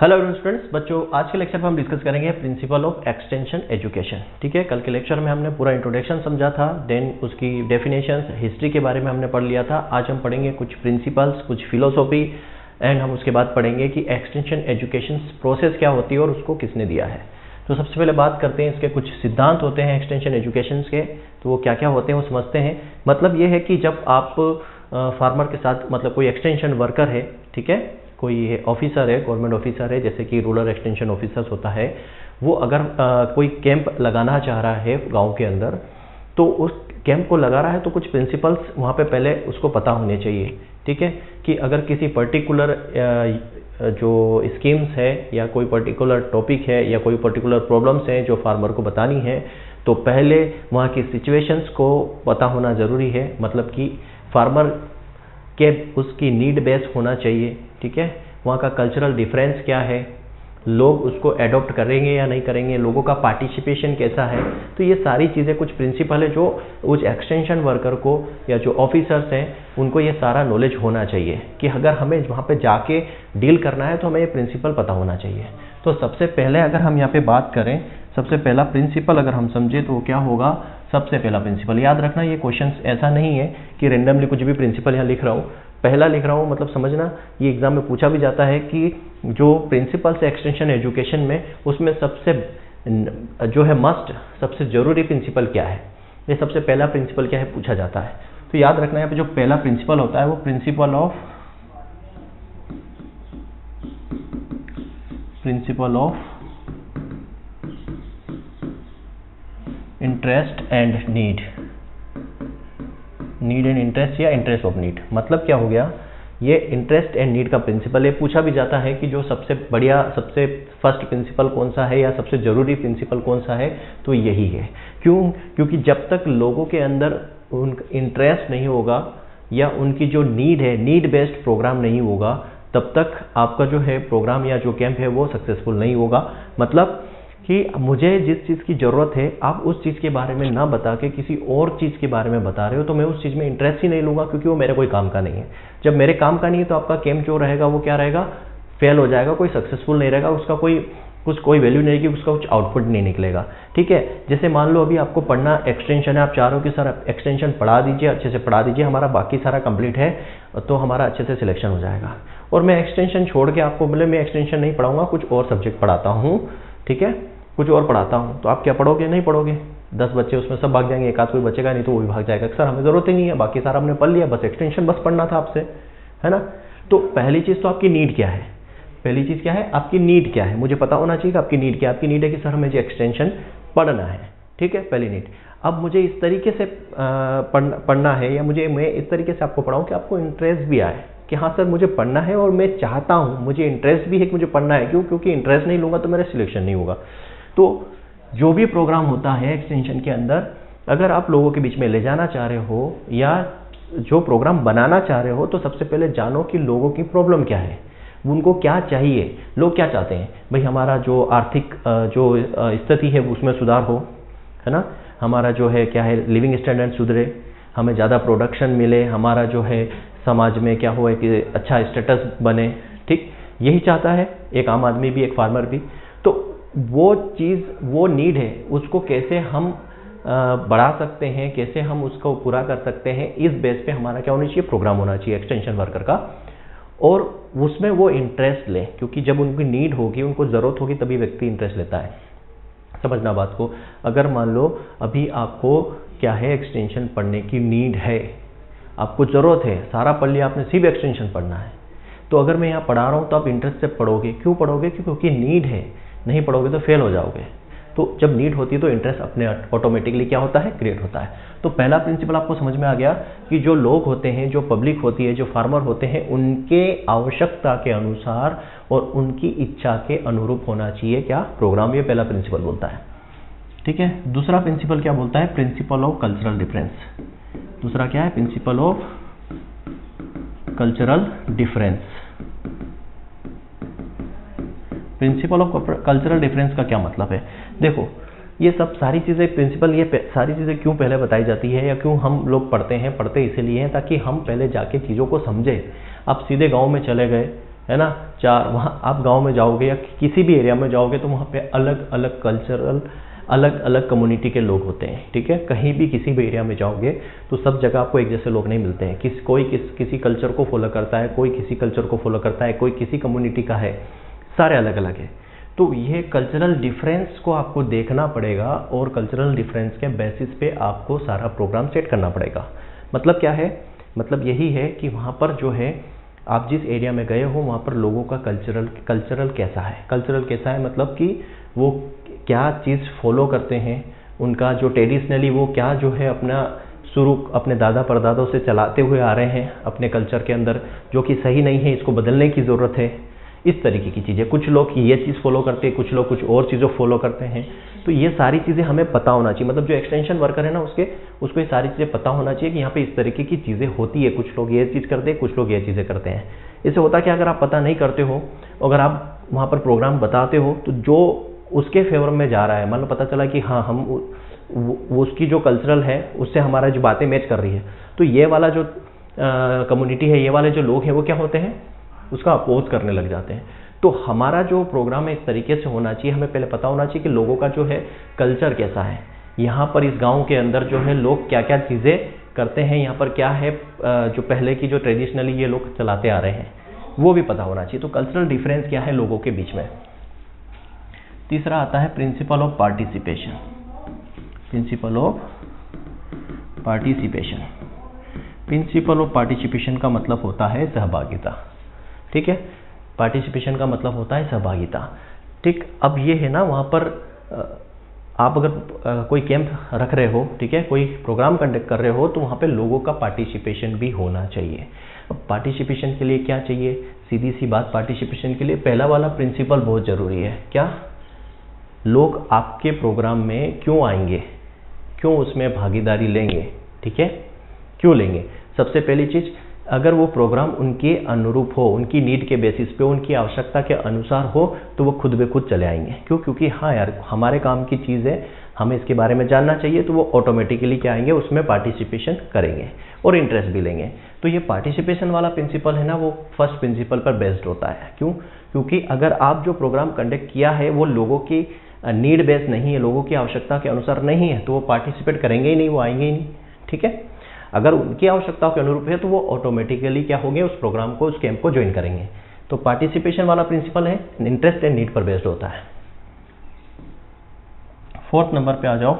Hello students बच्चों, आज के लेक्चर में हम डिस्कस करेंगे प्रिंसिपल ऑफ़ एक्सटेंशन एजुकेशन ठीक है, कल के लेक्चर में हमने पूरा इंट्रोडक्शन समझा था देन उसकी डेफिनेशंस हिस्ट्री के बारे में हमने पढ़ लिया था. आज हम पढ़ेंगे कुछ प्रिंसिपल्स कुछ फिलोसॉफी एंड हम उसके बाद पढ़ेंगे कि एक्सटेंशन एजुकेशन प्रोसेस क्या होती है और उसको किसने दिया है. तो सबसे पहले बात करते हैं, इसके कुछ सिद्धांत होते हैं एक्सटेंशन एजुकेशन के तो वो क्या क्या होते हैं वो समझते हैं. मतलब ये है कि जब आप फार्मर के साथ मतलब कोई एक्सटेंशन वर्कर है, ठीक है कोई ऑफिसर है गवर्नमेंट ऑफिसर है जैसे कि रूरल एक्सटेंशन ऑफिसर्स होता है वो अगर आ, कोई कैंप लगाना चाह रहा है गाँव के अंदर तो उस कैंप को लगा रहा है तो कुछ प्रिंसिपल्स वहाँ पे पहले उसको पता होने चाहिए ठीक है? कि अगर किसी पर्टिकुलर जो स्कीम्स है या कोई पर्टिकुलर टॉपिक है या कोई पर्टिकुलर प्रॉब्लम्स हैं जो फार्मर को बतानी है तो पहले वहाँ की सिचुएशंस को पता होना ज़रूरी है। मतलब कि फार्मर के उसकी नीड बेस होना चाहिए, ठीक है? वहाँ का कल्चरल डिफरेंस क्या है? लोग उसको एडॉप्ट करेंगे या नहीं करेंगे? लोगों का पार्टिसिपेशन कैसा है? तो ये सारी चीज़ें कुछ प्रिंसिपल है जो उस एक्सटेंशन वर्कर को या जो ऑफिसर्स हैं, उनको ये सारा नॉलेज होना चाहिए कि अगर हमें वहाँ पे जाके डील करना है तो हमें ये प्रिंसिपल पता होना चाहिए। तो सबसे पहले अगर हम यहाँ पे बात करें, सबसे पहला प्रिंसिपल अगर हम समझे तो क्या होगा? सबसे पहला प्रिंसिपल याद रखना, ये क्वेश्चन ऐसा नहीं है कि रेंडमली कुछ भी प्रिंसिपल यहाँ लिख रहा हूँ। पहला लिख रहा हूँ मतलब समझना, ये एग्ज़ाम में पूछा भी जाता है कि जो प्रिंसिपल्स एक्सटेंशन एजुकेशन में, उसमें सबसे जो है मस्ट सबसे ज़रूरी प्रिंसिपल क्या है? ये सबसे पहला प्रिंसिपल क्या है, पूछा जाता है। तो याद रखना है जो पहला प्रिंसिपल होता है, वो principle of principle of interest and need need and interest या इंटरेस्ट ऑफ़ नीड मतलब क्या हो गया? ये इंटरेस्ट एंड नीड का प्रिंसिपल ये पूछा भी जाता है कि जो सबसे बढ़िया, सबसे फ़र्स्ट प्रिंसिपल कौन सा है या सबसे ज़रूरी प्रिंसिपल कौन सा है तो यही है। क्यों? क्योंकि जब तक लोगों के अंदर उन इंटरेस्ट नहीं होगा या उनकी जो नीड है नीड बेस्ड प्रोग्राम नहीं होगा, तब तक आपका जो है प्रोग्राम या जो कैंप है वो सक्सेसफुल नहीं होगा। मतलब कि मुझे जिस चीज़ की ज़रूरत है, आप उस चीज़ के बारे में ना बता के किसी और चीज़ के बारे में बता रहे हो तो मैं उस चीज़ में इंटरेस्ट ही नहीं लूँगा क्योंकि वो मेरे कोई काम का नहीं है। जब मेरे काम का नहीं है तो आपका कैंप जो रहेगा, वो क्या रहेगा? फेल हो जाएगा, कोई सक्सेसफुल नहीं रहेगा, उसका कोई, कुछ, कोई वैल्यू नहीं रहेगी, उसका कुछ आउटपुट नहीं निकलेगा। ठीक है? जैसे मान लो अभी आपको पढ़ना एक्सटेंशन है, आप चाह रहे हो कि सर एक्सटेंशन पढ़ा दीजिए, अच्छे से पढ़ा दीजिए, हमारा बाकी सारा कंप्लीट है तो हमारा अच्छे से सिलेक्शन हो जाएगा। और मैं एक्सटेंशन छोड़ के आपको बोले, मैं एक्सटेंशन नहीं पढ़ाऊँगा, कुछ और सब्जेक्ट पढ़ाता हूँ। ठीक है? कुछ और पढ़ाता हूँ। तो आप क्या पढ़ोगे? नहीं पढ़ोगे। दस बच्चे, उसमें सब भाग जाएँगे, एक आध कोई बचेगा नहीं तो वो भी भाग जाएगा। सर हमें ज़रूरत ही नहीं है, बाकी सारा हमने पढ़ लिया, बस एक्सटेंशन बस पढ़ना था आपसे, है ना? तो पहली चीज़ तो आपकी नीड क्या है? पहली चीज़ क्या है? आपकी नीड क्या है? मुझे पता होना चाहिए कि आपकी नीड क्या आपकी नीड है कि सर हमें जो एक्सटेंशन पढ़ना है। ठीक है? पहली नीड अब मुझे इस तरीके से पढ़ना है या मुझे, मैं इस तरीके से आपको पढ़ाऊँ कि आपको इंटरेस्ट भी आए कि हाँ सर मुझे पढ़ना है और मैं चाहता हूँ, मुझे इंटरेस्ट भी है कि मुझे पढ़ना है। क्यों? क्योंकि इंटरेस्ट नहीं लूँगा तो मेरा सिलेक्शन नहीं होगा। तो जो भी प्रोग्राम होता है एक्सटेंशन के अंदर, अगर आप लोगों के बीच में ले जाना चाह रहे हो या जो प्रोग्राम बनाना चाह रहे हो तो सबसे पहले जानो कि लोगों की प्रॉब्लम क्या है। उनको क्या चाहिए? लोग क्या चाहते हैं? भाई, हमारा जो आर्थिक जो स्थिति है, उसमें सुधार हो, है ना? हमारा जो है, क्या है लिविंग स्टैंडर्ड सुधरे, हमें ज़्यादा प्रोडक्शन मिले, हमारा जो है, समाज में क्या हो कि अच्छा स्टेटस बने, ठीक? यही चाहता है, एक आम आदमी भी, एक फार्मर भी। तो वो चीज़, वो नीड है, उसको कैसे हम बढ़ा सकते हैं, कैसे हम उसको पूरा कर सकते हैं, इस बेस पे हमारा क्या होना चाहिए? प्रोग्राम होना चाहिए एक्सटेंशन वर्कर का। और उसमें वो इंटरेस्ट ले, क्योंकि जब उनकी नीड होगी, उनको ज़रूरत होगी, तभी व्यक्ति इंटरेस्ट लेता है। समझना बात को। अगर मान लो, अभी आपको क्या है एक्सटेंशन पढ़ने की नीड है, आपको ज़रूरत है, सारा पढ़ लिया आपने, सिर्फ़ एक्सटेंशन पढ़ना है। तो अगर मैं यहाँ पढ़ा रहा हूँ तो आप इंटरेस्ट से पढ़ोगे। क्यों पढ़ोगे? क्योंकि नीड है। नहीं पढ़ोगे तो फेल हो जाओगे। तो जब नीड होती है तो इंटरेस्ट अपने ऑटोमेटिकली क्या होता है? क्रिएट होता है। तो पहला प्रिंसिपल आपको समझ में आ गया कि जो लोग होते हैं, जो पब्लिक होती है, जो फार्मर होते हैं, उनके आवश्यकता के अनुसार और उनकी इच्छा के अनुरूप होना चाहिए। क्या? प्रोग्राम ये पहला प्रिंसिपल बोलता है। ठीक है? दूसरा प्रिंसिपल क्या बोलता है? प्रिंसिपल ऑफ़ कल्चरल डिफरेंस दूसरा क्या है? Principle of cultural difference principle of cultural difference का क्या मतलब है? देखो, ये सब सारी चीज़ें प्रिंसिपल ये सारी चीज़ें क्यों पहले बताई जाती है या क्यों हम लोग पढ़ते हैं, पढ़ते इसीलिए हैं ताकि हम पहले जाके चीज़ों को समझें। आप सीधे गाँव में चले गए, है ना? चार, वहाँ आप गाँव में जाओगे या किसी भी एरिया में जाओगे तो वहाँ पे अलग अलग कल्चरल अलग अलग कम्युनिटी के लोग होते हैं, ठीक है? कहीं भी किसी भी एरिया में जाओगे तो सब जगह आपको एक जैसे लोग नहीं मिलते हैं। किस, कोई किस, किसी कल्चर को फॉलो करता है, कोई किसी कल्चर को फॉलो करता है, कोई किसी कम्युनिटी का है। सारे अलग अलग है। तो ये कल्चरल डिफरेंस को आपको देखना पड़ेगा और कल्चरल डिफरेंस के बेसिस पे आपको सारा प्रोग्राम सेट करना पड़ेगा। मतलब क्या है? मतलब यही है कि वहाँ पर जो है, आप जिस एरिया में गए हो, वहाँ पर लोगों का कल्चरल कल्चरल कैसा है? कल्चरल कैसा है? मतलब कि वो क्या चीज़ फॉलो करते हैं? उनका जो ट्रेडिशनली वो क्या जो है अपना शुरू, अपने दादा परदादों से चलाते हुए आ रहे हैं अपने कल्चर के अंदर, जो कि सही नहीं है, इसको बदलने की ज़रूरत है। इस तरीके की चीज़ें। कुछ लोग ये चीज़ फॉलो करते हैं, कुछ लोग कुछ और चीज़ों फॉलो करते हैं। तो ये सारी चीज़ें हमें पता होना चाहिए। मतलब जो एक्सटेंशन वर्कर है ना, उसके, उसको ये सारी चीज़ें पता होना चाहिए कि यहाँ पे इस तरीके की चीज़ें होती है। कुछ लोग ये चीज़ करते हैं, कुछ लोग ये चीज़ें करते हैं। इससे होता कि अगर आप पता नहीं करते हो, अगर आप वहाँ पर प्रोग्राम बताते हो तो जो उसके फेवर में जा रहा है मतलब पता चला कि हाँ हम वो उसकी जो कल्चरल है, उससे हमारा जो बातें मैच कर रही है। तो ये वाला जो कम्युनिटी है, ये वाले जो लोग हैं, वो क्या होते हैं? उसका अपोज करने लग जाते हैं। तो हमारा जो प्रोग्राम है इस तरीके से होना चाहिए, हमें पहले पता होना चाहिए कि लोगों का जो है कल्चर कैसा है। यहाँ पर इस गाँव के अंदर जो है लोग क्या क्या चीज़ें करते हैं, यहाँ पर क्या है जो पहले की जो ट्रेडिशनली ये लोग चलाते आ रहे हैं, वो भी पता होना चाहिए। तो कल्चरल डिफरेंस क्या है लोगों के बीच में? तीसरा आता है principle of participation principle of participation principle of participation का मतलब होता है सहभागिता। ठीक है? पार्टिसिपेशन का मतलब होता है सहभागिता। ठीक, अब ये है ना, वहाँ पर आप अगर कोई कैंप रख रहे हो, ठीक है? कोई प्रोग्राम कंडक्ट कर रहे हो तो वहाँ पे लोगों का पार्टिसिपेशन भी होना चाहिए। अब पार्टिसिपेशन के लिए क्या चाहिए? सीधी सी बात पार्टिसिपेशन के लिए पहला वाला प्रिंसिपल बहुत ज़रूरी है। क्या? लोग आपके प्रोग्राम में क्यों आएँगे? क्यों उसमें भागीदारी लेंगे? ठीक है? क्यों लेंगे? सबसे पहली चीज़ अगर वो प्रोग्राम उनके अनुरूप हो, उनकी नीड के बेसिस पे, उनकी आवश्यकता के अनुसार हो तो वो खुद ब खुद चले आएँगे। क्यों? क्योंकि हाँ यार, हमारे काम की चीज़ है, हमें इसके बारे में जानना चाहिए तो वो ऑटोमेटिकली क्या आएँगे, उसमें पार्टिसिपेशन करेंगे और इंटरेस्ट भी लेंगे। तो ये पार्टिसिपेशन वाला प्रिंसिपल है ना, वो फ़र्स्ट प्रिंसिपल पर बेस्ड होता है। क्यों? क्योंकि अगर आप जो प्रोग्राम कंडक्ट किया है, वो लोगों की नीड बेस्ड नहीं है, लोगों की आवश्यकता के अनुसार नहीं है तो वो पार्टिसिपेट करेंगे ही नहीं, वो आएँगे ही नहीं। ठीक है? अगर उनकी आवश्यकताओं के अनुरूप है तो वो ऑटोमेटिकली क्या होंगे, उस प्रोग्राम को, उस कैंप को ज्वाइन करेंगे। तो पार्टिसिपेशन वाला प्रिंसिपल है इंटरेस्ट एंड नीड पर बेस्ड होता है। फोर्थ नंबर पे आ जाओ।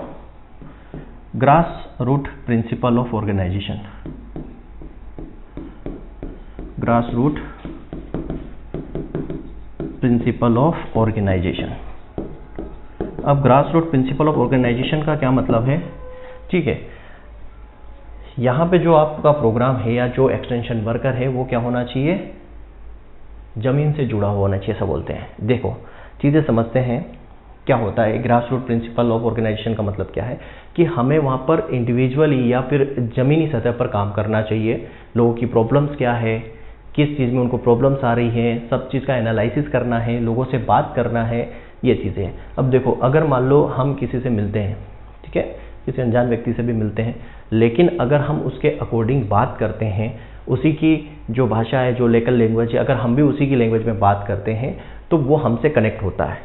Grass root principle of organisation grass root principle of organisation अब grass root principle of organisation का क्या मतलब है? ठीक है। यहाँ पे जो आपका प्रोग्राम है या जो एक्सटेंशन वर्कर है, वो क्या होना चाहिए? ज़मीन से जुड़ा हुआ होना चाहिए, ऐसा बोलते हैं। देखो, चीज़ें समझते हैं, क्या होता है grass root principle of organisation का मतलब क्या है? कि हमें वहाँ पर इंडिविजुअली या फिर ज़मीनी सतह पर काम करना चाहिए। लोगों की प्रॉब्लम्स क्या है? किस चीज़ में उनको प्रॉब्लम्स आ रही हैं? सब चीज़ का एनालिसिस करना है, लोगों से बात करना है, ये चीज़ें अब देखो, अगर मान लो हम किसी से मिलते हैं, ठीक है? किसी अनजान व्यक्ति से भी मिलते हैं। लेकिन अगर हम उसके अकॉर्डिंग बात करते हैं, उसी की जो भाषा है, जो लोकल लैंग्वेज है, अगर हम भी उसी की लैंग्वेज में बात करते हैं तो वो हमसे कनेक्ट होता है।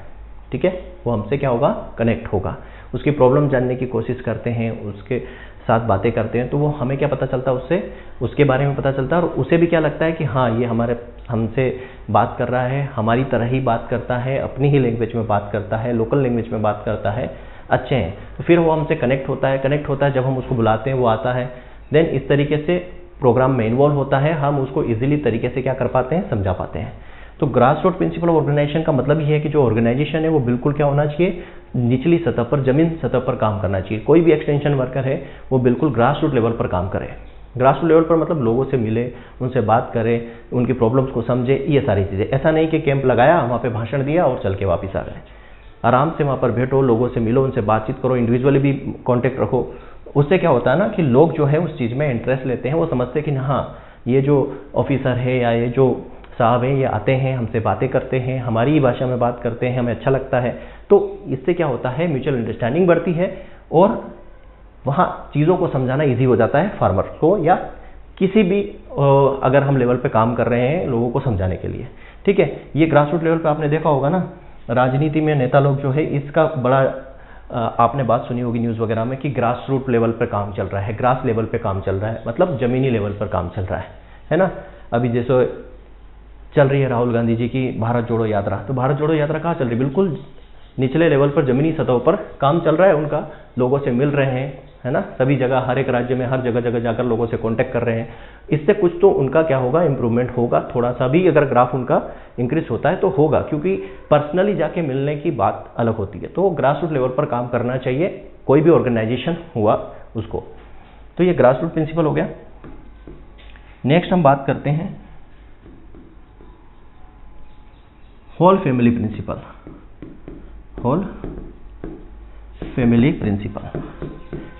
ठीक है? वो हमसे क्या होगा? कनेक्ट होगा। उसकी प्रॉब्लम जानने की कोशिश करते हैं, उसके साथ बातें करते हैं तो वो हमें क्या पता चलता है उससे? उसके बारे में पता चलता है, और उसे भी क्या लगता है कि हाँ ये हमारे, हमसे बात कर रहा है, हमारी तरह ही बात करता है, अपनी ही लैंग्वेज में बात करता है लोकल लैंग्वेज में बात करता है अच्छे हैं। तो फिर वो हमसे कनेक्ट होता है कनेक्ट होता है जब हम उसको बुलाते हैं, वो आता है। देन इस तरीके से प्रोग्राम में इन्वॉल्व होता है, हम उसको इजीली तरीके से क्या कर पाते हैं, समझा पाते हैं। तो grass root principle of organisation का मतलब ये है कि जो ऑर्गेनाइजेशन है, वो बिल्कुल क्या होना चाहिए, निचली सतह पर, ज़मीन सतह पर काम करना चाहिए। कोई भी एक्सटेंशन वर्कर है, वो बिल्कुल ग्रास रूट लेवल पर काम करे। ग्रास रूट लेवल पर मतलब लोगों से मिले, उनसे बात करें, उनकी प्रॉब्लम्स को समझे, ये सारी चीज़ें। ऐसा नहीं कि कैंप लगाया, वहाँ पे भाषण दिया और चल के वापस आ गए। आराम से वहाँ पर बैठो, लोगों से मिलो, उनसे बातचीत करो इंडिविजुअली भी कॉन्टेक्ट रखो। उससे क्या होता है ना कि लोग जो है उस चीज़ में इंटरेस्ट लेते हैं, वो समझते हैं कि हाँ ये जो ऑफिसर है या ये जो साहब हैं, ये आते हैं, हमसे बातें करते हैं, हमारी ही भाषा में बात करते हैं, हमें अच्छा लगता है। तो इससे क्या होता है म्यूचुअल अंडरस्टैंडिंग बढ़ती है और वहाँ चीज़ों को समझाना ईजी हो जाता है फार्मर को या किसी भी अगर हम लेवल पे काम कर रहे हैं लोगों को समझाने के लिए। ठीक है, ये ग्रास रूट लेवल पे आपने देखा होगा ना राजनीति में नेता लोग जो है, इसका बड़ा आपने बात सुनी होगी न्यूज़ वगैरह में कि ग्रास रूट लेवल पर काम चल रहा है ग्रास लेवल पर काम चल रहा है मतलब ज़मीनी लेवल पर काम चल रहा है है ना? अभी जैसे चल रही है राहुल गांधी जी की भारत जोड़ो यात्रा तो भारत जोड़ो यात्रा कहाँ चल रही है? बिल्कुल निचले लेवल पर, जमीनी सतह पर काम चल रहा है उनका, लोगों से मिल रहे हैं, है ना? सभी जगह, हर एक राज्य में हर जगह जगह जाकर लोगों से कांटेक्ट कर रहे हैं। इससे कुछ तो उनका क्या होगा इंप्रूवमेंट होगा। थोड़ा सा भी अगर ग्राफ उनका इंक्रीज होता है तो होगा, क्योंकि पर्सनली जाके मिलने की बात अलग होती है। तो ग्रास रूट लेवल पर काम करना चाहिए। कोई भी ऑर्गेनाइजेशन हुआ उसको। तो ये ग्रास रूट प्रिंसिपल हो गया। नेक्स्ट हम बात करते हैं whole family principle whole family principle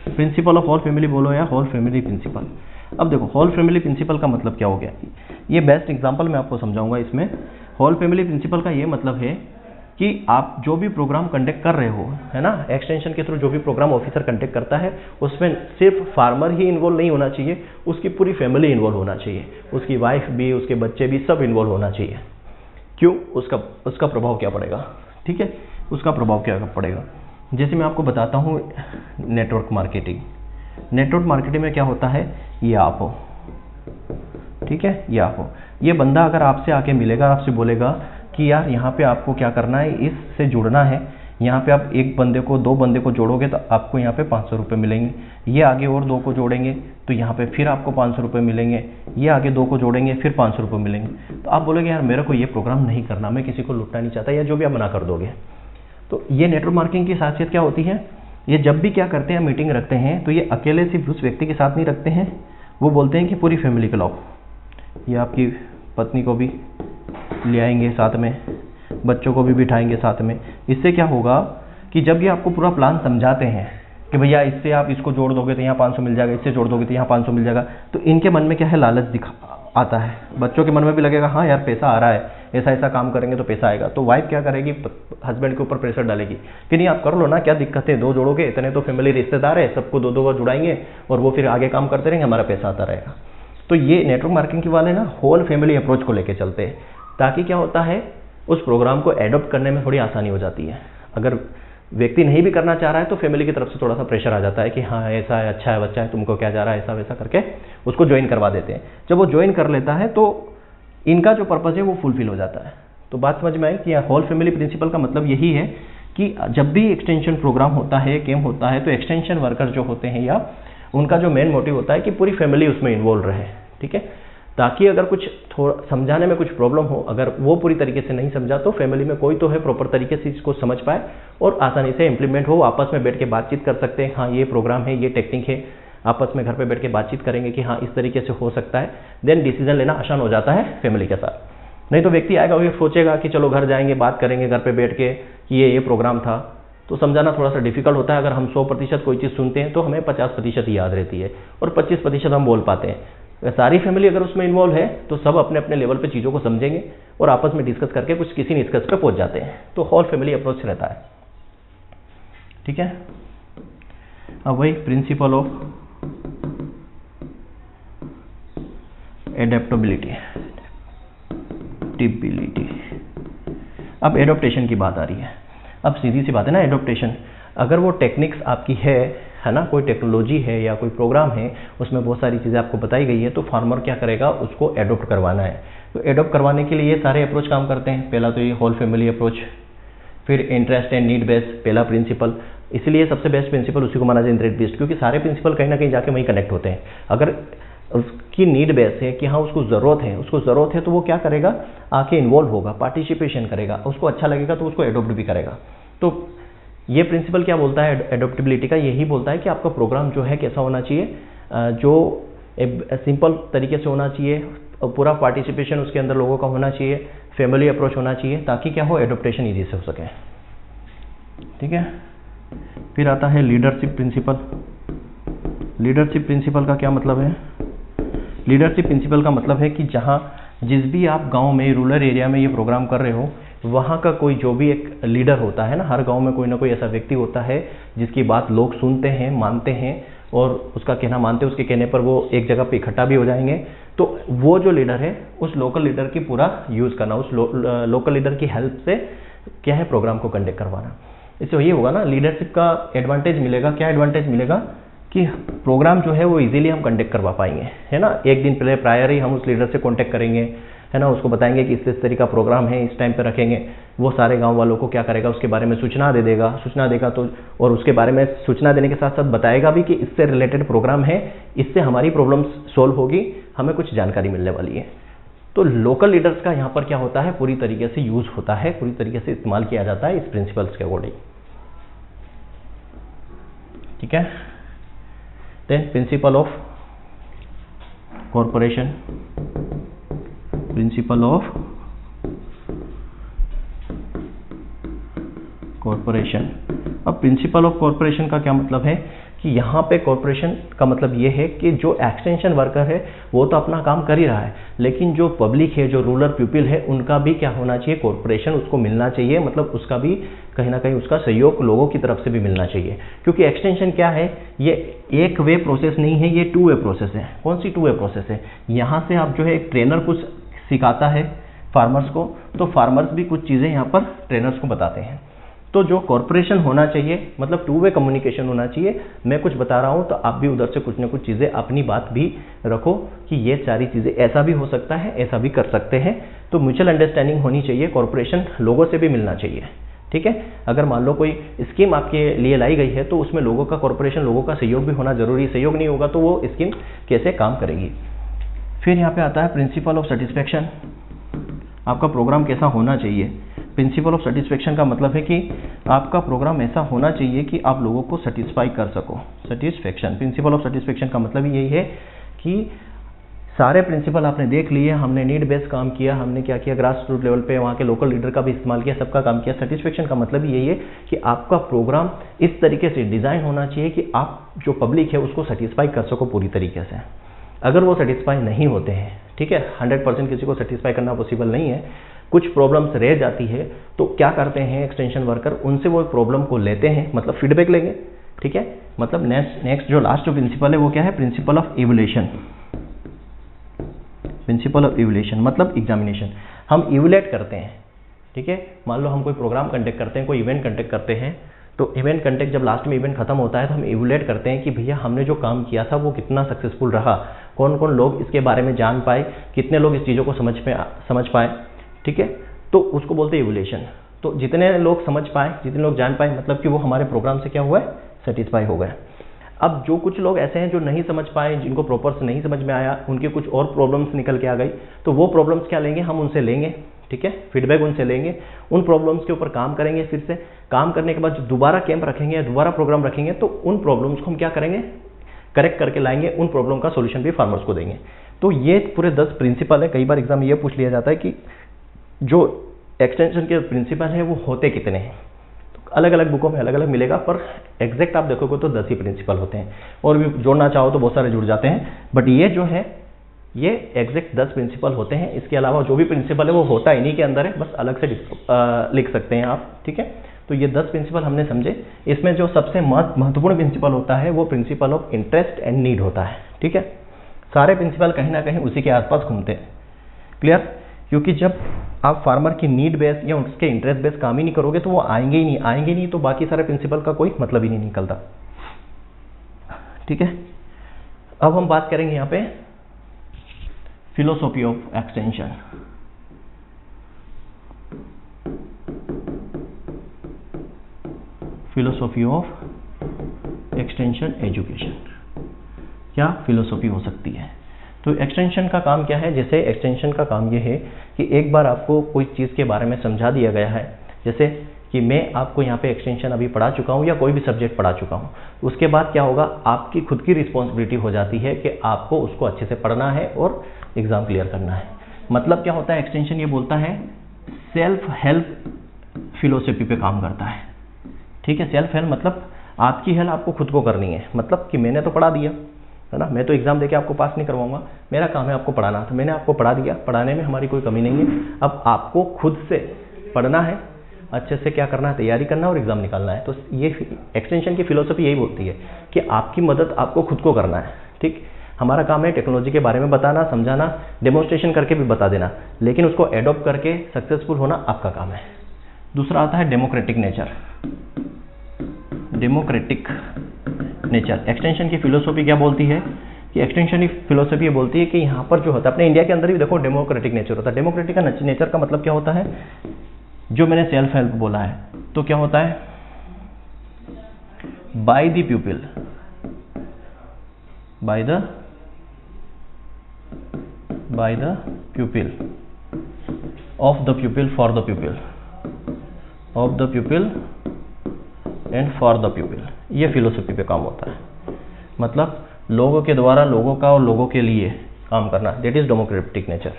principle of whole family बोलो या होल फैमिली प्रिंसिपल अब देखो होल फैमिली प्रिंसिपल का मतलब क्या हो गया? ये बेस्ट एग्जांपल मैं आपको समझाऊँगा इसमें। होल फैमिली प्रिंसिपल का ये मतलब है कि आप जो भी प्रोग्राम कंडक्ट कर रहे हो, है ना? एक्सटेंशन के थ्रू जो भी प्रोग्राम ऑफिसर कंडक्ट करता है, उसमें सिर्फ़ फार्मर ही इन्वॉल्व नहीं होना चाहिए, उसकी पूरी फैमिली इन्वॉल्व होना चाहिए। उसकी वाइफ भी, उसके बच्चे भी सब इन्वॉल्व होना चाहिए। क्यों? उसका उसका प्रभाव क्या पड़ेगा? ठीक है? उसका प्रभाव क्या पड़ेगा? जैसे मैं आपको बताता हूँ नेटवर्क मार्केटिंग नेटवर्क मार्केटिंग में क्या होता है? ये आप। हो ठीक है? ये आप। हो ये बंदा अगर आपसे आके मिलेगा, आपसे बोलेगा कि यार यहाँ पे आपको क्या करना है, इससे जुड़ना है, यहाँ पे आप एक बंदे को, दो बंदे को जोड़ोगे तो आपको यहाँ पे पाँच सौ मिलेंगे। ये आगे और दो को जोड़ेंगे तो यहाँ पे फिर आपको पाँच सौ मिलेंगे। ये आगे दो को जोड़ेंगे, फिर पाँच सौ मिलेंगे। तो आप बोलोगे, यार मेरे को ये प्रोग्राम नहीं करना, मैं किसी को लुटना नहीं चाहता, या जो भी आप मना कर दोगे। तो ये नेटवर्क मार्किंग की खासियत क्या होती है? ये जब भी क्या करते हैं मीटिंग रखते हैं तो ये अकेले सिर्फ़ उस व्यक्ति के साथ नहीं रखते हैं। वो बोलते हैं कि पूरी फैमिली को लाओ ये आपकी पत्नी को भी ले आएँगे साथ में, बच्चों को भी बिठाएँगे साथ में। इससे क्या होगा कि जब ये आपको पूरा प्लान समझाते हैं कि भैया इससे आप इसको जोड़ दोगे तो यहाँ 500 मिल जाएगा, इससे जोड़ दोगे तो यहाँ 500 मिल जाएगा तो इनके मन में क्या है? लालच दिखा आता है। बच्चों के मन में भी लगेगा हाँ यार, पैसा आ रहा है। ऐसा ऐसा काम करेंगे तो पैसा आएगा। तो वाइफ क्या करेगी? हस्बैंड के ऊपर प्रेशर डालेगी कि, नहीं, आप कर लो ना, क्या दिक्कत है? दो जोड़ोगे इतने तो फैमिली रिश्तेदार है, सबको दो दो बार जुड़ाएँगे और वो फिर आगे काम करते रहेंगे, हमारा पैसा आता रहेगा। तो ये नेटवर्क मार्केटिंग वाले ना होल फैमिली अप्रोच को लेकर चलते हैं। ताकि क्या होता है, उस प्रोग्राम को एडोप्ट करने में थोड़ी आसानी हो जाती है। अगर व्यक्ति नहीं भी करना चाह रहा है तो फैमिली की तरफ़ से थोड़ा सा प्रेशर आ जाता है कि हाँ ऐसा है अच्छा है, बच्चा है, तुमको क्या जा रहा है, ऐसा वैसा करके उसको ज्वाइन करवा देते हैं। जब वो ज्वाइन कर लेता है तो इनका जो पर्पज़ है, वो फुलफिल हो जाता है। तो बात समझ में आई कि होल फैमिली प्रिंसिपल का मतलब यही है कि जब भी एक्सटेंशन प्रोग्राम होता है गेम होता है तो एक्सटेंशन वर्कर जो होते हैं या उनका जो मेन मोटिव होता है कि पूरी फैमिली उसमें इन्वॉल्व रहे, ठीक है? ताकि अगर कुछ थोड़ा समझाने में कुछ प्रॉब्लम हो, अगर वो पूरी तरीके से नहीं समझा तो फैमिली में कोई तो है प्रॉपर तरीके से इसको समझ पाए और आसानी से इंप्लीमेंट हो। आपस में बैठ के बातचीत कर सकते हैं हाँ ये प्रोग्राम है, ये टेक्निक है। आपस में घर पे बैठ के बातचीत करेंगे कि हाँ इस तरीके से हो सकता है। देन डिसीज़न लेना आसान हो जाता है फैमिली के साथ। नहीं तो व्यक्ति आएगा वो सोचेगा कि चलो घर जाएँगे, बात करेंगे, घर पे बैठ के कि ये ये प्रोग्राम था। तो समझाना थोड़ा सा डिफ़िकल्ट होता है। अगर हम 100 प्रतिशत कोई चीज़ सुनते हैं तो हमें 50 प्रतिशत याद रहती है और 25 प्रतिशत हम बोल पाते हैं। सारी फैमिली अगर उसमें इन्वॉल्व है तो सब अपने अपने लेवल पे चीज़ों को समझेंगे और आपस में डिस्कस करके कुछ किसी निष्कर्ष पे पहुँच जाते हैं। तो होल फैमिली अप्रोच रहता है। ठीक है? अब वही प्रिंसिपल ऑफ़ एडेप्टबिलिटी टिबिलिटी अब एडोप्टेशन की बात आ रही है। अब सीधी सी बात है ना एडोप्टेशन अगर वो टेक्निक्स आपकी है है ना? कोई टेक्नोलॉजी है या कोई प्रोग्राम है, उसमें बहुत सारी चीज़ें आपको बताई गई है तो फार्मर क्या करेगा? उसको एडोप्ट करवाना है। तो एडोप्ट करवाने के लिए ये सारे अप्रोच काम करते हैं। पहला तो ये होल फैमिली अप्रोच फिर इंटरेस्ट एंड नीड बेस्ड पहला प्रिंसिपल इसलिए सबसे बेस्ट प्रिंसिपल उसी को माना जाए इंटरेस्ट बेस्ड क्योंकि सारे प्रिंसिपल कहीं ना कहीं जाके वहीं कनेक्ट होते हैं। अगर उसकी नीड बेस है कि हाँ उसको ज़रूरत है, उसको ज़रूरत है तो वो क्या करेगा? आके इन्वॉल्व होगा पार्टिसिपेशन करेगा, उसको अच्छा लगेगा तो उसको एडोप्ट भी करेगा। तो ये प्रिंसिपल क्या बोलता है? एडोप्टेबिलिटी का यही बोलता है कि आपका प्रोग्राम जो है कैसा होना चाहिए। जो सिंपल तरीके से होना चाहिए पूरा पार्टिसिपेशन उसके अंदर लोगों का होना चाहिए फैमिली अप्रोच होना चाहिए, ताकि क्या हो एडोप्टेशन ईजी से हो सके। ठीक है? फिर आता है लीडरशिप प्रिंसिपल लीडरशिप प्रिंसिपल का क्या मतलब है? लीडरशिप प्रिंसिपल का मतलब है कि जहाँ जिस भी आप गाँव में रूरल एरिया में ये प्रोग्राम कर रहे हो वहाँ का कोई जो भी एक लीडर होता है ना हर गाँव में कोई ना कोई ऐसा व्यक्ति होता है जिसकी बात लोग सुनते हैं मानते हैं और उसका कहना मानते हैं उसके कहने पर वो एक जगह पे इकट्ठा भी हो जाएँगे। तो वो जो लीडर है उस लोकल लीडर की पूरा यूज़ करना उस लो, लोकल लीडर की हेल्प से क्या है प्रोग्राम को कंडक्ट करवाना। इससे ये होगा ना लीडरशिप का एडवांटेज मिलेगा क्या एडवांटेज मिलेगा? कि प्रोग्राम जो है वो इजीली हम कंडक्ट करवा पाएँगे है ना? एक दिन पहले प्रायर ही हम उस लीडर से कांटेक्ट करेंगे है ना, उसको बताएँगे कि इस इस तरीका प्रोग्राम है, इस टाइम पर रखेंगे। वो सारे गाँव वालों को क्या करेगा, उसके बारे में सूचना दे देगा। सूचना देगा तो और उसके बारे में सूचना देने के साथ साथ बताएगा भी कि इससे रिलेटेड प्रोग्राम है, इससे हमारी प्रॉब्लम सोल्व होगी, हमें कुछ जानकारी मिलने वाली है। तो लोकल लीडर्स का यहाँ पर क्या होता है, पूरी तरीके से यूज़ होता है, पूरी तरीके से इस्तेमाल किया जाता है इस प्रिंसिपल्स के अकॉर्डिंग ठीक है? Then principle of corporation principle of corporation अब प्रिंसिपल ऑफ़ कॉरपोरेशन का क्या मतलब है? कि यहाँ पे कॉरपोरेशन का मतलब ये है कि जो एक्सटेंशन वर्कर है, वो तो अपना काम कर ही रहा है। लेकिन जो पब्लिक है, जो रूरल पीपल है, उनका भी क्या होना चाहिए? कॉरपोरेशन उसको मिलना चाहिए। मतलब उसका भी कहीं ना कहीं उसका सहयोग लोगों की तरफ़ से भी मिलना चाहिए। क्योंकि एक्सटेंशन क्या है? ये एक वे प्रोसेस नहीं है, ये टू वे प्रोसेस है। कौन सी टू वे प्रोसेस है? यहाँ से आप जो है एक ट्रेनर कुछ सिखाता है फार्मर्स को तो फार्मर्स भी कुछ चीज़ें यहाँ पर ट्रेनर्स को बताते हैं। तो जो कॉरपोरेशन होना चाहिए मतलब टू वे कम्युनिकेशन होना चाहिए, मैं कुछ बता रहा हूँ तो आप भी उधर से कुछ ना कुछ चीज़ें अपनी बात भी रखो कि ये सारी चीज़ें ऐसा भी हो सकता है, ऐसा भी कर सकते हैं। तो म्यूचुअल अंडरस्टैंडिंग होनी चाहिए कॉरपोरेशन लोगों से भी मिलना चाहिए, ठीक है? अगर मान लो कोई स्कीम आपके लिए लाई गई है तो उसमें लोगों का कॉरपोरेशन लोगों का सहयोग भी होना ज़रूरी, सहयोग नहीं होगा तो वो स्कीम कैसे काम करेगी? फिर यहाँ पे आता है प्रिंसिपल ऑफ़ सेटिस्फेक्शन आपका प्रोग्राम कैसा होना चाहिए? प्रिंसिपल ऑफ़ सेटिस्फेक्शन का मतलब है कि आपका प्रोग्राम ऐसा होना चाहिए कि आप लोगों को सेटिस्फाई कर सको। सेटिस्फेक्शन प्रिंसिपल ऑफ़ सेटिस्फेक्शन का मतलब यही है कि सारे प्रिंसिपल आपने देख लिए, हमने नीड बेस्ड काम किया, हमने क्या किया? ग्रास रूट लेवल पे, वहाँ के लोकल लीडर का भी इस्तेमाल किया, सबका काम किया। सेटिस्फेक्शन का मतलब यही है कि आपका प्रोग्राम इस तरीके से डिज़ाइन होना चाहिए कि आप जो पब्लिक है उसको सेटिस्फाई कर सको पूरी तरीके से। अगर वो सेटिस्फाई नहीं होते हैं, ठीक है हंड्रेड परसेंट किसी को सेटिस्फाई करना पॉसिबल नहीं है, कुछ प्रॉब्लम्स रह जाती है तो क्या करते हैं एक्सटेंशन वर्कर उनसे वो प्रॉब्लम को लेते हैं मतलब फीडबैक लेंगे, ठीक है? मतलब नेक्स्ट नेक्स्ट जो लास्ट जो प्रिंसिपल है, वो क्या है? Principle of evolution principle of evolution मतलब एग्जामिनेशन हम इवुलेट करते हैं, ठीक है? मान लो हम कोई प्रोग्राम कंडक्ट करते हैं, कोई इवेंट कंडक्ट करते हैं तो इवेंट कंटेक्ट जब लास्ट में इवेंट खत्म होता है तो हम इवुलेट करते हैं कि भैया हमने जो काम किया था, वो कितना सक्सेसफुल रहा। कौन कौन लोग इसके बारे में जान पाए, कितने लोग इस चीज़ों को समझ में समझ पाए, ठीक है? तो उसको बोलते हैं इवोल्यूशन तो जितने लोग समझ पाए, जितने लोग जान पाए मतलब कि वो हमारे प्रोग्राम से क्या हुआ है? सेटिस्फाई हो गए. अब जो कुछ लोग ऐसे हैं जो नहीं समझ पाए, जिनको प्रॉपर से नहीं समझ में आया, उनके कुछ और प्रॉब्लम्स निकल के आ गई तो वो प्रॉब्लम्स क्या लेंगे? हम उनसे लेंगे, ठीक है? फीडबैक उनसे लेंगे. उन प्रॉब्लम्स के ऊपर काम करेंगे फिर से. काम करने के बाद जो दोबारा कैंप रखेंगे या दोबारा प्रोग्राम रखेंगे तो उन प्रॉब्लम्स को हम क्या करेंगे? करेक्ट करके लाएँगे उन प्रॉब्लम का सोल्यूशन भी फार्मर्स को देंगे। तो ये पूरे दस प्रिंसिपल है। कई बार एग्ज़ाम ये पूछ लिया जाता है कि जो एक्सटेंशन के प्रिंसिपल है वो होते कितने हैं? अलग अलग बुकों में अलग अलग मिलेगा पर एग्जैक्ट आप देखोगे तो दस ही प्रिंसिपल होते हैं। और भी जोड़ना चाहो तो बहुत सारे जुड़ जाते हैं। बट ये जो है ये एग्जैक्ट दस प्रिंसिपल होते हैं। इसके अलावा जो भी प्रिंसिपल है वो होता इन्हीं के अंदर है। बस अलग से आ, लिख सकते हैं आप ठीक है? तो ये दस प्रिंसिपल हमने समझे। इसमें जो सबसे महत्वपूर्ण प्रिंसिपल होता है, वो principle of interest and need होता है। ठीक है? सारे प्रिंसिपल कहीं ना कहीं उसी के आसपास घूमते हैं। क्लियर क्योंकि जब आप फार्मर की नीड बेस या उसके इंटरेस्ट बेस काम ही नहीं करोगे तो वो आएँगे ही नहीं। आएँगे नहीं तो बाकी सारे प्रिंसिपल का कोई मतलब ही नहीं निकलता। ठीक है? अब हम बात करेंगे यहाँ पे philosophy of extension philosophy of extension education क्या फिलोसॉफी हो सकती है? तो एक्सटेंशन का काम क्या है? जैसे एक्सटेंशन का काम ये है कि एक बार आपको कोई चीज़ के बारे में समझा दिया गया है, जैसे कि मैं आपको यहाँ पे एक्सटेंशन अभी पढ़ा चुका हूँ या कोई भी सब्जेक्ट पढ़ा चुका हूँ, उसके बाद क्या होगा? आपकी खुद की रिस्पॉन्सिबिलिटी हो जाती है कि आपको उसको अच्छे से पढ़ना है और एग्ज़ाम क्लियर करना है। मतलब क्या होता है? एक्सटेंशन ये बोलता है सेल्फ हेल्प फिलोसफी पे काम करता है। ठीक है सेल्फ हेल्प मतलब आपकी हेल्प आपको खुद को करनी है। मतलब कि मैंने तो पढ़ा दिया, है ना? मैं तो एग्ज़ाम देके आपको पास नहीं करवाऊँगा। मेरा काम है आपको पढ़ाना। तो मैंने आपको पढ़ा दिया। पढ़ाने में हमारी कोई कमी नहीं है। अब आपको खुद से पढ़ना है, अच्छे से क्या करना है, तैयारी करना है और एग्ज़ाम निकालना है। तो ये एक्सटेंशन की फिलोसफी यही बोलती है कि आपकी मदद आपको खुद को करना है। ठीक? हमारा काम है टेक्नोलॉजी के बारे में बताना, समझाना डेमोन्स्ट्रेशन करके भी बता देना। लेकिन उसको एडॉप्ट करके सक्सेसफुल होना आपका काम है। दूसरा आता है democratic nature democratic nature extension की फिलोसॉफी क्या बोलती है? कि एक्सटेंशन की फिलोसफी ये बोलती है कि यहाँ पर जो होता है, अपने इंडिया के अंदर भी देखो डेमोक्रेटिक नेचर होता है। डेमोक्रेटिक का नेचर का मतलब क्या होता है? जो मैंने सेल्फ हेल्प बोला है तो क्या होता है? By the people by the by the pupil. Of the pupil, for the pupil. Of the people and for the people ये फिलोसफी पे काम होता है। मतलब लोगों के द्वारा लोगों का और लोगों के लिए काम करना डेट इज़ डेमोक्रेटिक नेचर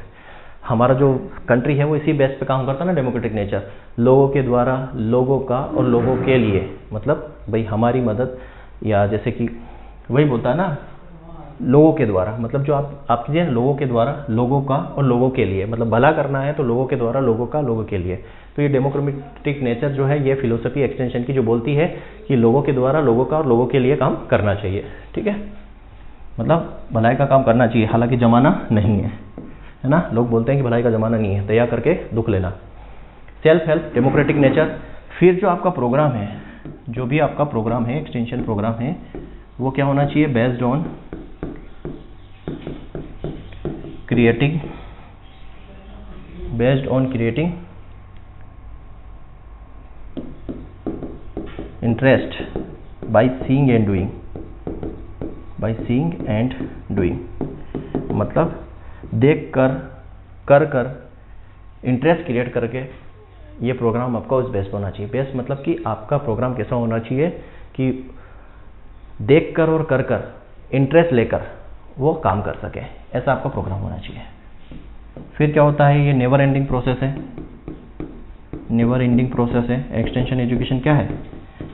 हमारा जो कंट्री है वो इसी बेस पे काम करता है ना डेमोक्रेटिक नेचर लोगों के द्वारा लोगों का और लोगों के लिए मतलब भाई हमारी मदद या जैसे कि वही बोलता है ना लोगों के द्वारा मतलब जो आप आप कीजिए लोगों के द्वारा, लोगों का और लोगों के लिए मतलब भला करना है तो लोगों के द्वारा, लोगों का, लोगों के लिए। तो ये डेमोक्रेटिक नेचर जो है, ये फिलोसफी एक्सटेंशन की जो बोलती है कि लोगों के द्वारा, लोगों का और लोगों के लिए काम करना चाहिए, ठीक है? मतलब भलाई का काम करना चाहिए, हालाँकि जमाना नहीं है है ना? लोग बोलते हैं कि भलाई का जमाना नहीं है, तैयार करके दुख लेना। सेल्फ हेल्प डेमोक्रेटिक नेचर फिर जो आपका प्रोग्राम है, जो भी आपका प्रोग्राम है एक्सटेंशन प्रोग्राम है, वो क्या होना चाहिए? Based on creating, based on creating interest by seeing and doing, by seeing and doing. मतलब देख कर कर कर इंटरेस्ट क्रिएट करके ये प्रोग्राम आपका उस बेस होना चाहिए। बेस मतलब कि आपका प्रोग्राम कैसा होना चाहिए कि देख कर और कर कर इंटरेस्ट लेकर वो काम कर सके। ऐसा आपका प्रोग्राम होना चाहिए। फिर क्या होता है, ये नेवर एंडिंग प्रोसेस है। नेवर एंडिंग प्रोसेस है। एक्सटेंशन एजुकेशन क्या है?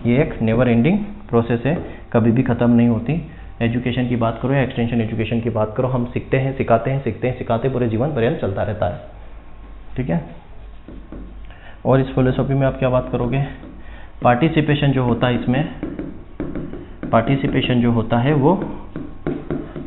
ये एक नेवर एंडिंग प्रोसेस है। कभी भी ख़त्म नहीं होती। एजुकेशन की बात करो या एक्सटेंशन एजुकेशन की बात करो, हम सीखते हैं, सिखाते हैं, सीखते हैं, सिखाते पूरे जीवन पर्यंत चलता रहता है। ठीक है? और इस फिलोसॉफी में आप क्या बात करोगे? पार्टिसिपेशन जो होता है इसमें पार्टिसिपेशन जो होता है वो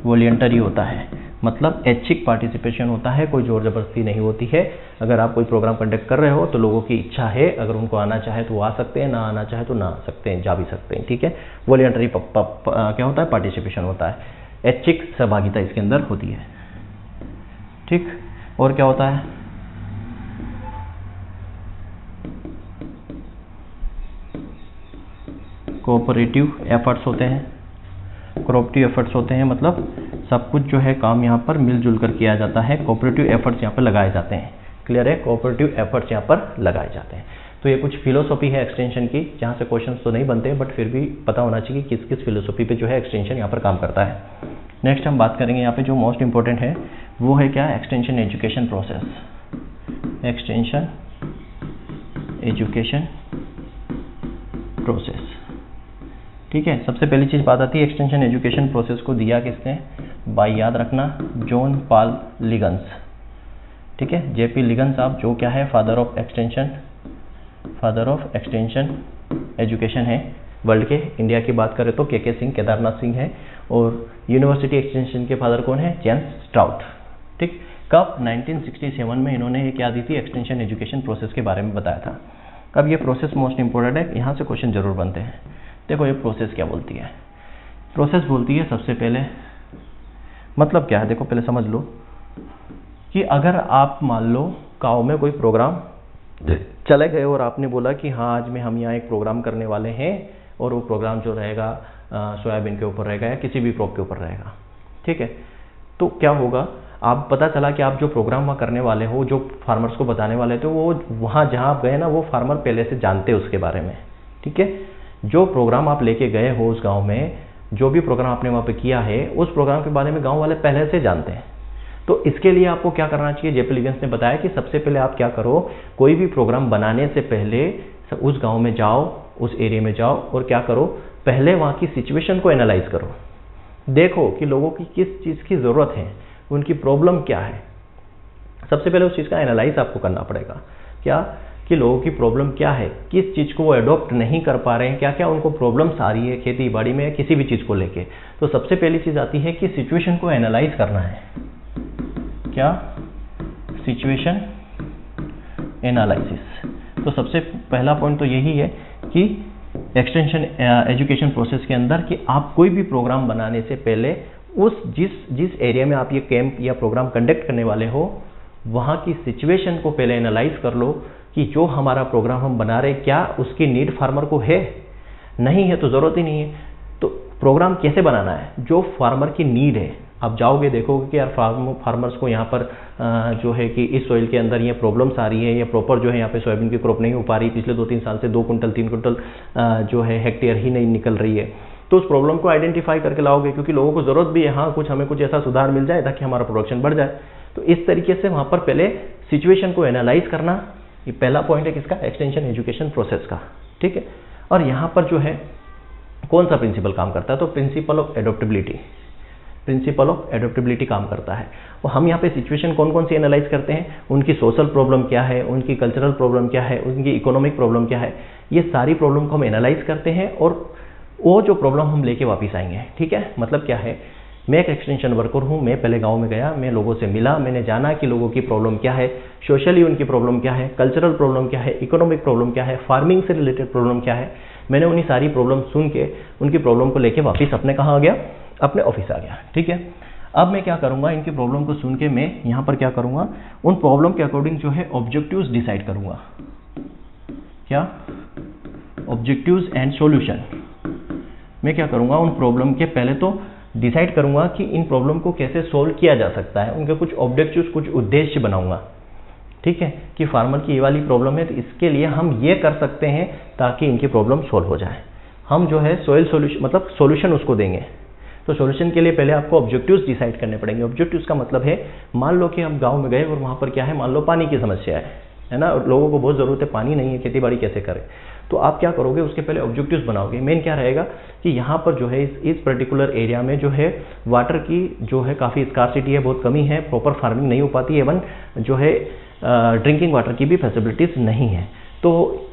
वॉलेंटरी होता है। मतलब ऐच्छिक पार्टिसिपेशन होता है, कोई ज़ोर ज़बरदस्ती नहीं होती है। अगर आप कोई प्रोग्राम कंडक्ट कर रहे हो तो लोगों की इच्छा है, अगर उनको आना चाहे तो वो आ सकते हैं, ना आना चाहे तो ना आ सकते हैं, जा भी सकते हैं, ठीक है? वॉलेंटरी क्या होता है? पार्टिसिपेशन होता है। ऐच्छिक सहभागिता इसके अंदर होती है। ठीक? और क्या होता है? कोऑपरेटिव एफर्ट्स होते हैं। कोऑपरेटिव एफर्ट्स होते हैं मतलब सब कुछ जो है काम यहाँ पर मिलजुल कर किया जाता है कोऑपरेटिव एफर्ट्स यहाँ पर लगाए जाते हैं। क्लियर है? कोऑपरेटिव एफर्ट्स यहाँ पर लगाए जाते हैं। तो ये कुछ फिलोसॉफी है एक्सटेंशन की, जहाँ से क्वेश्चन तो नहीं बनते बट फिर भी पता होना चाहिए किस किस फिलोसॉफी पे जो है एक्सटेंशन यहाँ पर काम करता है। नेक्स्ट हम बात करेंगे यहाँ पे जो मोस्ट इंपॉर्टेंट है, वो है क्या? Extension education process extension education process ठीक है, सबसे पहली चीज़ बात आती है एक्सटेंशन एजुकेशन प्रोसेस को दिया किसने? बाई याद रखना, जॉन पाल लिगन्स। ठीक है, जेपी लिगन्स आप जो क्या है? Father of extension father of extension education है। वर्ल्ड के इंडिया की बात करें तो के के सिंह केदारनाथ सिंह है। और यूनिवर्सिटी एक्सटेंशन के फादर कौन है? जेम्स स्टाउट ठीक, कब? 1967 में इन्होंने ये क्या दी थी? एक्सटेंशन एजुकेशन प्रोसेस के बारे में बताया था। अब ये प्रोसेस मोस्ट इंपॉर्टेंट है, यहाँ से क्वेश्चन ज़रूर बनते हैं। देखो ये प्रोसेस क्या बोलती है। प्रोसेस बोलती है सबसे पहले मतलब क्या है? देखो पहले समझ लो कि अगर आप मान लो गाँव में कोई प्रोग्राम चले गए और आपने बोला कि हाँ आज में हम यहाँ एक प्रोग्राम करने वाले हैं और वो प्रोग्राम जो रहेगा सोयाबीन के ऊपर रहेगा या किसी भी क्रॉप के ऊपर रहेगा। ठीक है? तो क्या होगा? आप पता चला कि आप जो प्रोग्राम वहाँ करने वाले हो जो फार्मर्स को बताने वाले थे वो वहाँ जहाँ आप गए ना वो फार्मर पहले से जानते उसके बारे में। ठीक है? जो प्रोग्राम आप लेके गए हो उस गाँव में, जो भी प्रोग्राम आपने वहाँ पे किया है, उस प्रोग्राम के बारे में गाँव वाले पहले से जानते हैं। तो इसके लिए आपको क्या करना चाहिए? जेपी लिगेंस ने बताया कि सबसे पहले आप क्या करो, कोई भी प्रोग्राम बनाने से पहले उस गाँव में जाओ, उस एरिया में जाओ और क्या करो, पहले वहाँ की सिचुएशन को एनालाइज करो। देखो कि लोगों की किस चीज़ की ज़रूरत है, उनकी प्रॉब्लम क्या है। सबसे पहले उस चीज़ का एनालाइज आपको करना पड़ेगा। क्या? कि लोगों की प्रॉब्लम क्या है? किस चीज़ को वो अडॉप्ट नहीं कर पा रहे हैं? क्या क्या उनको प्रॉब्लम्स आ रही है खेती बाड़ी में किसी भी चीज़ को लेके? तो सबसे पहली चीज़ आती है कि सिचुएशन को एनालाइज करना है। क्या? सिचुएशन एनालिसिस तो सबसे पहला पॉइंट तो यही है कि एक्सटेंशन एजुकेशन प्रोसेस के अंदर कि आप कोई भी प्रोग्राम बनाने से पहले उस जिस जिस एरिया में आप ये कैंप या प्रोग्राम कंडक्ट करने वाले हो, वहाँ की सिचुएशन को पहले एनालाइज कर लो कि जो हमारा प्रोग्राम हम बना रहे, क्या उसकी नीड फार्मर को है? नहीं है तो ज़रूरत ही नहीं है। तो प्रोग्राम कैसे बनाना है? जो फार्मर की नीड है। आप जाओगे, देखोगे कि यार फार्म फार्मर्स को यहाँ पर जो है कि इस सॉइल के अंदर ये प्रॉब्लम्स आ रही है, या प्रॉपर जो है यहाँ पे सोयाबीन की क्रॉप नहीं हो पा रही। पिछले दो तीन साल से दो कुंटल तीन कुंटल जो है हेक्टेयर ही नहीं निकल रही है। तो उस प्रॉब्लम को आइडेंटिफाई करके लाओगे, क्योंकि लोगों को ज़रूरत भी है। हाँ कुछ हमें कुछ ऐसा सुधार मिल जाए ताकि हमारा प्रोडक्शन बढ़ जाए। तो इस तरीके से वहाँ पर पहले सिचुएशन को एनालाइज करना ये पहला पॉइंट है किसका? एक्सटेंशन एजुकेशन प्रोसेस का। ठीक है? और यहाँ पर जो है, कौन सा प्रिंसिपल काम करता है? तो principle of adaptability principle of adaptability काम करता है। और हम यहाँ पे सिचुएशन कौन कौन सी एनालाइज करते हैं? उनकी सोशल प्रॉब्लम क्या है? उनकी कल्चरल प्रॉब्लम क्या है? उनकी इकोनॉमिक प्रॉब्लम क्या है? ये सारी प्रॉब्लम को हम एनालाइज करते हैं और वो जो प्रॉब्लम हम लेके वापस आएँगे। ठीक है? मतलब क्या है? मैं एक एक्सटेंशन वर्कर हूँ, मैं पहले गाँव में गया, मैं लोगों से मिला, मैंने जाना कि लोगों की प्रॉब्लम क्या है सोशली उनकी प्रॉब्लम क्या है कल्चरल प्रॉब्लम क्या है इकोनॉमिक प्रॉब्लम क्या है फ़ार्मिंग से रिलेटेड प्रॉब्लम क्या है। मैंने उन्हीं सारी प्रॉब्लम सुन के, उनकी प्रॉब्लम को लेके वापस अपने कहाँ आ गया? अपने ऑफ़िस आ गया, ठीक है? अब मैं क्या करूँगा, इनकी प्रॉब्लम को सुन के मैं यहाँ पर क्या करूँगा, उन प्रॉब्लम के अकॉर्डिंग जो है ऑब्जेक्टिव्स डिसाइड करूँगा। क्या? ऑब्जेक्टिव्स एंड सॉल्यूशन मैं क्या करूँगा, उन प्रॉब्लम के पहले तो डिसाइड करूँगा कि इन प्रॉब्लम को कैसे सोल्व किया जा सकता है। उनके कुछ ऑब्जेक्टिव कुछ उद्देश्य बनाऊँगा। ठीक है? कि फार्मर की ये वाली प्रॉब्लम है तो इसके लिए हम ये कर सकते हैं ताकि इनकी प्रॉब्लम सोल्व हो जाए। हम जो है सोयल सोल्यूशन मतलब सोल्यूशन उसको देंगे। तो सोल्यूशन के लिए पहले आपको ऑब्जेक्टिव्स डिसाइड करने पड़ेंगे। ऑब्जेक्टिव्स का मतलब है, मान लो कि हम गाँव में गए और वहाँ पर क्या है? मान लो पानी की समस्या है। है ना? लोगों को बहुत ज़रूरत है, पानी नहीं है, खेती बाड़ी कैसे करें? तो आप क्या करोगे, उसके पहले ऑब्जेक्टिव्स बनाओगे। मेन क्या रहेगा कि यहाँ पर जो है, इस इस पर्टिकुलर एरिया में जो है वाटर की जो है काफ़ी स्कारसिटी है, बहुत कमी है प्रॉपर फ़ार्मिंग नहीं हो पाती एवन जो है ड्रिंकिंग वाटर की भी फैसिलिटीज़ नहीं है। तो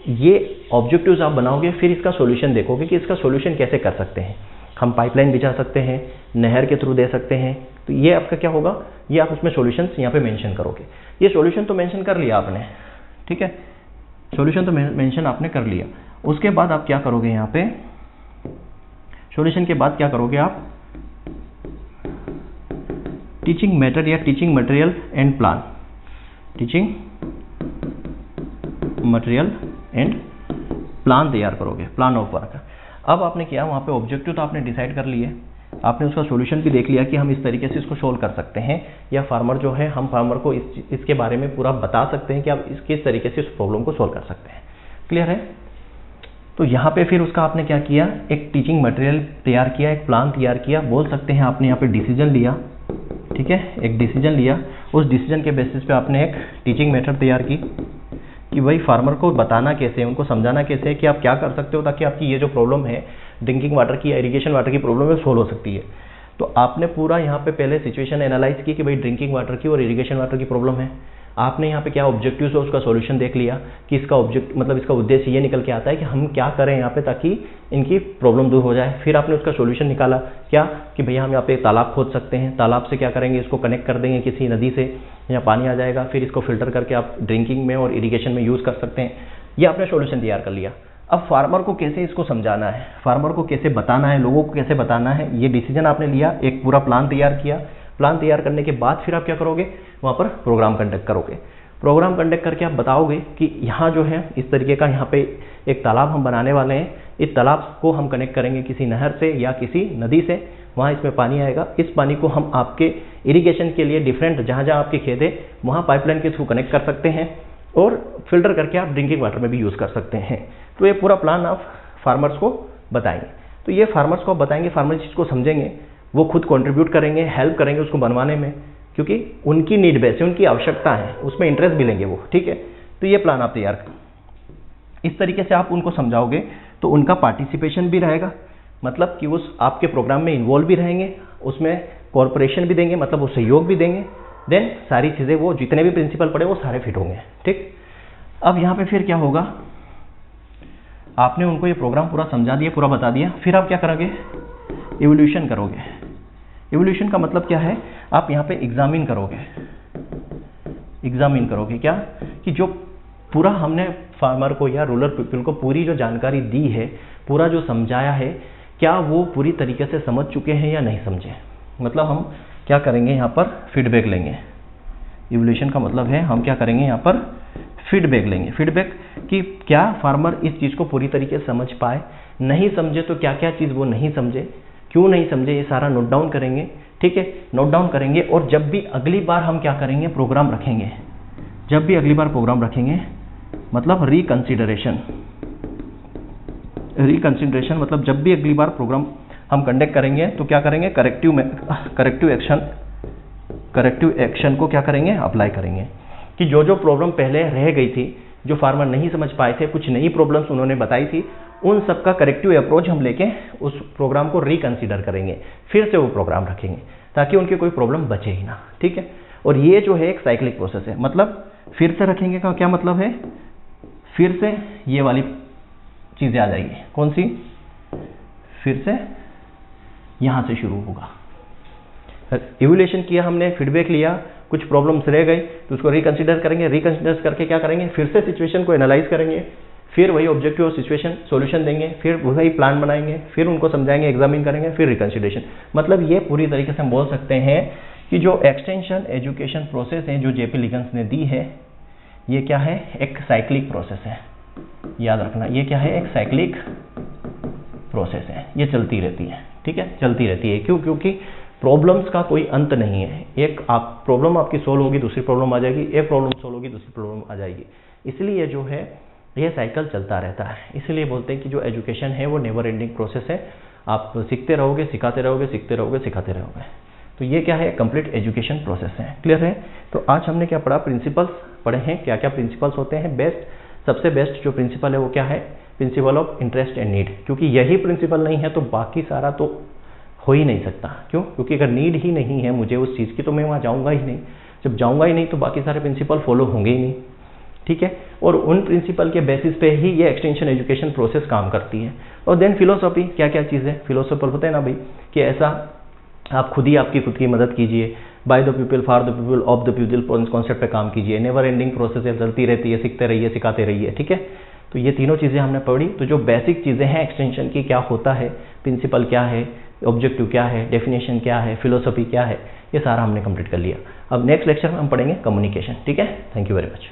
ये ऑब्जेक्टिव्स आप बनाओगे, फिर इसका सोल्यूशन देखोगे कि इसका सोल्यूशन कैसे कर सकते हैं। हम पाइपलाइन बिछा सकते हैं, नहर के थ्रू दे सकते हैं। तो ये आपका क्या होगा, ये आप उसमें सॉल्यूशंस यहाँ पे मेंशन करोगे। ये सॉल्यूशन तो मेंशन कर लिया आपने, ठीक है? सॉल्यूशन तो मेंशन आपने कर लिया। उसके बाद आप क्या करोगे यहाँ पे? सॉल्यूशन के बाद क्या करोगे आप? टीचिंग मेथड या teaching material and plan teaching material and plan तैयार करोगे। प्लान ऑफ़ वर्क अब आपने किया, वहाँ पे ऑब्जेक्टिव तो आपने डिसाइड कर लिए। आपने उसका सोल्यूशन भी देख लिया कि हम इस तरीके से इसको सोल्व कर सकते हैं, या फार्मर जो है, हम फार्मर को इस इसके बारे में पूरा बता सकते हैं कि आप इस किस तरीके से इस प्रॉब्लम को सोल्व कर सकते हैं। क्लियर है? तो यहाँ पे फिर उसका आपने क्या किया? एक टीचिंग मटेरियल तैयार किया, एक प्लान तैयार किया। बोल सकते हैं आपने यहाँ पे डिसीज़न लिया। ठीक है? एक डिसीज़न लिया। उस डिसीज़न के बेसिस पे आपने एक टीचिंग मेथड तैयार की कि भाई फार्मर को बताना कैसे है उनको समझाना कैसे है कि आप क्या कर सकते हो ताकि आपकी ये जो प्रॉब्लम है ड्रिंकिंग वाटर की या इरीगेशन वाटर की प्रॉब्लम है सोल्व हो सकती है। तो आपने पूरा यहाँ पे पहले सिचुएशन एनालाइज की कि भाई ड्रिंकिंग वाटर की और इरीगेशन वाटर की प्रॉब्लम है। आपने यहाँ पे क्या ऑब्जेक्टिव है उसका सॉल्यूशन देख लिया कि इसका ऑब्जेक्ट मतलब इसका उद्देश्य ये निकल के आता है कि हम क्या करें यहाँ पे ताकि इनकी प्रॉब्लम दूर हो जाए। फिर आपने उसका सॉल्यूशन निकाला क्या कि भैया हम यहाँ पे तालाब खोद सकते हैं। तालाब से क्या करेंगे? इसको कनेक्ट कर देंगे किसी नदी से। यहाँ पानी आ जाएगा। फिर इसको फ़िल्टर करके आप ड्रिंकिंग में और इरीगेशन में यूज़ कर सकते हैं। ये आपने सोल्यूशन तैयार कर लिया। अब फार्मर को कैसे इसको समझाना है? फार्मर को कैसे बताना है? लोगों को कैसे बताना है? ये डिसीज़न आपने लिया, एक पूरा प्लान तैयार किया। प्लान तैयार करने के बाद फिर आप क्या करोगे? वहाँ पर प्रोग्राम कंडक्ट करोगे। प्रोग्राम कंडक्ट करके आप बताओगे कि यहाँ जो है, इस तरीके का यहाँ पे एक तालाब हम बनाने वाले हैं। इस तालाब को हम कनेक्ट करेंगे किसी नहर से या किसी नदी से। वहाँ इसमें पानी आएगा। इस पानी को हम आपके इरिगेशन के लिए डिफरेंट जहाँ जहाँ आपके खेत है, वहाँ पाइपलाइन के थ्रू कनेक्ट कर सकते हैं। और फ़िल्टर करके आप ड्रिंकिंग वाटर में भी यूज़ कर सकते हैं। तो ये पूरा प्लान आप फार्मर्स को बताएँगे। तो ये फार्मर्स को बताएँगे फार्मर चीज़ को समझेंगे, वो खुद कंट्रीब्यूट करेंगे हेल्प करेंगे उसको बनवाने में, क्योंकि उनकी नीड बेस है उनकी आवश्यकता है, उसमें इंटरेस्ट भी लेंगे वो, ठीक है? तो ये प्लान आप तैयार इस तरीके से आप उनको समझाओगे तो उनका पार्टिसिपेशन भी रहेगा। मतलब कि उस आपके प्रोग्राम में इन्वॉल्व भी रहेंगे, उसमें कॉरपोरेशन भी देंगे मतलब वो सहयोग भी देंगे। देन सारी चीज़ें वो जितने भी प्रिंसिपल पड़े वो सारे फिट होंगे, ठीक? अब यहाँ पे फिर क्या होगा? आपने उनको ये प्रोग्राम पूरा समझा दिया, पूरा बता दिया। फिर आप क्या करोगे? एवोल्यूशन करोगे। एवोल्यूशन का मतलब क्या है? आप यहाँ पे एग्जामिन करोगे। एग्जामिन करोगे। क्या? कि जो पूरा हमने फार्मर को या रूरल पीपल को पूरी जो जानकारी दी है, पूरा जो समझाया है, क्या वो पूरी तरीके से समझ चुके हैं या नहीं समझे? मतलब हम क्या करेंगे यहाँ पर? फीडबैक लेंगे। इवोल्यूशन का मतलब है हम क्या करेंगे यहाँ पर? फीडबैक लेंगे। फीडबैक कि क्या फार्मर इस चीज़ को पूरी तरीके से समझ पाए? नहीं समझे तो क्या क्या चीज़ वो नहीं समझे? क्यों नहीं समझे? ये सारा नोट डाउन करेंगे, ठीक है? नोट डाउन करेंगे और जब भी अगली बार हम क्या करेंगे? प्रोग्राम रखेंगे। जब भी अगली बार प्रोग्राम रखेंगे मतलब रिकंसिडरेशन रिकंसिडरेशन मतलब जब भी अगली बार प्रोग्राम हम कंडक्ट करेंगे तो क्या करेंगे? Corrective corrective action corrective action को क्या करेंगे? अप्लाई करेंगे। कि जो जो प्रॉब्लम पहले रह गई थी जो फार्मर नहीं समझ पाए थे, कुछ नई प्रॉब्लम्स उन्होंने बताई थी, उन सब का करेक्टिव अप्रोच हम लेके उस प्रोग्राम को रिकंसिडर करेंगे, फिर से वो प्रोग्राम रखेंगे, ताकि उनके कोई प्रॉब्लम बचे ही ना, ठीक है? और ये जो है एक साइक्लिक प्रोसेस है। मतलब फिर से रखेंगे का क्या मतलब है? फिर से ये वाली चीज़ें आ जाएगी। कौन सी? फिर से यहाँ से शुरू होगा। इवोल्यूशन किया हमने फीडबैक लिया कुछ प्रॉब्लम्स रह गई तो उसको रिकंसिडर करेंगे। रिकंसिडर करके क्या करेंगे? फिर से सिचुएशन को एनालाइज करेंगे। फिर वही ऑब्जेक्टिव और सिचुएशन सॉल्यूशन देंगे। फिर वही प्लान बनाएँगे। फिर उनको समझाएँगे एग्जामिन करेंगे, फिर रिकंसिडरेशन मतलब ये पूरी तरीके से हम बोल सकते हैं कि जो एक्सटेंशन एजुकेशन प्रोसेस है, जो जेपी लिगन्स ने दी है, ये क्या है? एक साइक्लिक प्रोसेस है। याद रखना, ये क्या है? एक साइक्लिक प्रोसेस है। ये चलती रहती है, ठीक है? चलती रहती है। क्यों? क्योंकि प्रॉब्लम्स का कोई अंत नहीं है। एक आप प्रॉब्लम आपकी सोल्व होगी, दूसरी प्रॉब्लम आ जाएगी। एक प्रॉब्लम सोल्व होगी, दूसरी प्रॉब्लम आ जाएगी। इसलिए जो है, ये साइकिल चलता रहता है। इसलिए बोलते हैं कि जो एजुकेशन है, वो नेवर एंडिंग प्रोसेस है। आप सीखते रहोगे, सिखाते रहोगे, सीखते रहोगे, सिखाते रहोगे। तो ये क्या है? कंप्लीट एजुकेशन प्रोसेस है। क्लियर है? तो आज हमने क्या पढ़ा? प्रिंसिपल्स पढ़े हैं। क्या क्या प्रिंसिपल्स होते हैं? बेस्ट सबसे बेस्ट जो प्रिंसिपल है, वो क्या है? Principle of interest and need क्योंकि यही प्रिंसिपल नहीं है तो बाकी सारा तो हो ही नहीं सकता। क्यों? क्योंकि अगर नीड ही नहीं है मुझे उस चीज़ की तो मैं वहाँ जाऊँगा ही नहीं। जब जाऊँगा ही नहीं तो बाकी सारे प्रिंसिपल फॉलो होंगे ही नहीं। ठीक है? और उन प्रिंसिपल के बेसिस पे ही ये एक्सटेंशन एजुकेशन प्रोसेस काम करती है। और देन फिलोसॉफी क्या क्या चीज़? है फिलोसॉफर होते हैं ना भाई, कि ऐसा आप खुद ही आपकी खुद की मदद कीजिए। By the people for the people of the people concept पे काम कीजिए। नेवर एंडिंग प्रोसेस है, चलती रहती है, सीखते रहिए, सिखाते रहिए। ठीक है? तो ये तीनों चीज़ें हमने पढ़ी। तो जो बेसिक चीज़ें हैं एक्सटेंशन की, क्या होता है? प्रिंसिपल क्या है? ऑब्जेक्टिव क्या है डेफिनेशन क्या है फिलोसफी क्या है, ये सारा हमने कंप्लीट कर लिया। अब नेक्स्ट लेक्चर में हम पढ़ेंगे कम्युनिकेशन ठीक है? Thank you very much